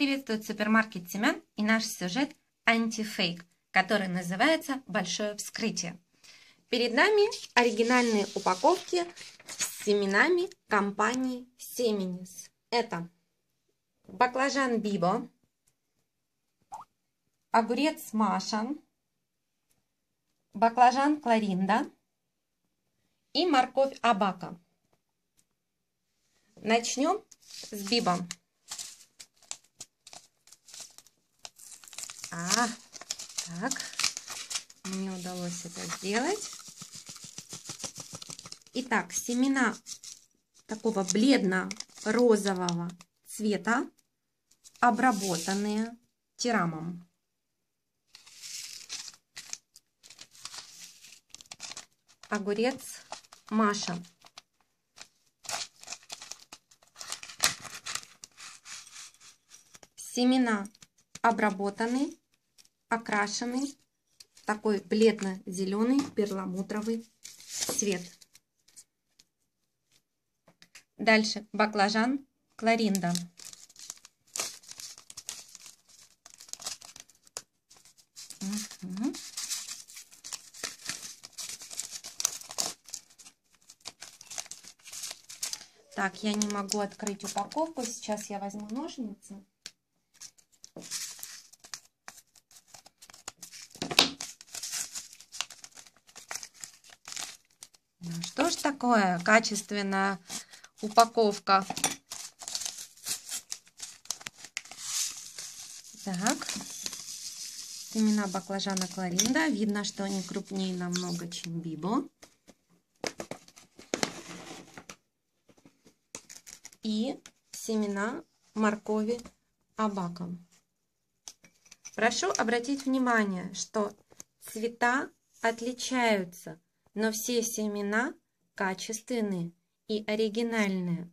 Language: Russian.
приветствует супермаркет семян и наш сюжет антифейк, который называется «Большое вскрытие». Перед нами оригинальные упаковки с семенами компании Семенис. Это баклажан Бибо, огурец Маша, баклажан Кларинда и морковь Абака. Начнем с Бибом. А, так, мне удалось это сделать. Итак, семена такого бледно-розового цвета, обработанные тирамом. Огурец Маша. Семена обработаны окрашенный такой бледно-зеленый перламутровый цвет. Дальше баклажан Кларинда. Так, я не могу открыть упаковку. Сейчас я возьму ножницы. Что ж такое качественная упаковка? Так, семена баклажана Кларинда. Видно, что они крупнее намного, чем Бибо. И семена моркови Абака. Прошу обратить внимание, что цвета отличаются но все семена качественные и оригинальные.